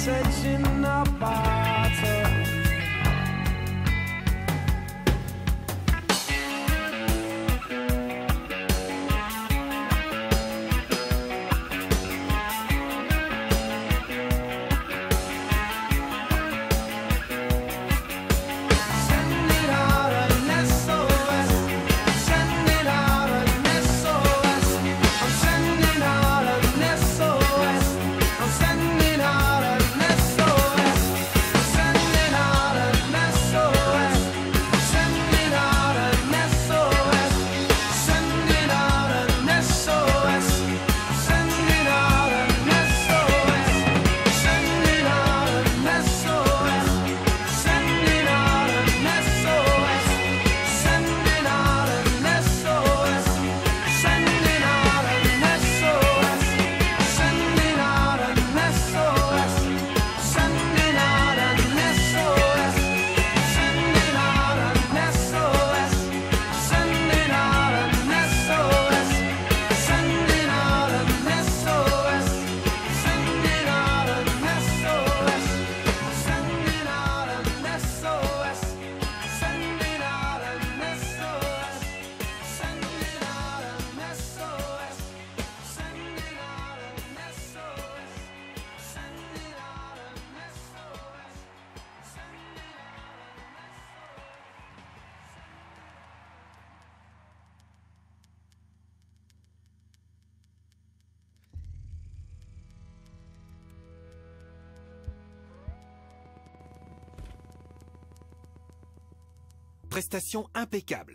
searching up. prestations impeccable.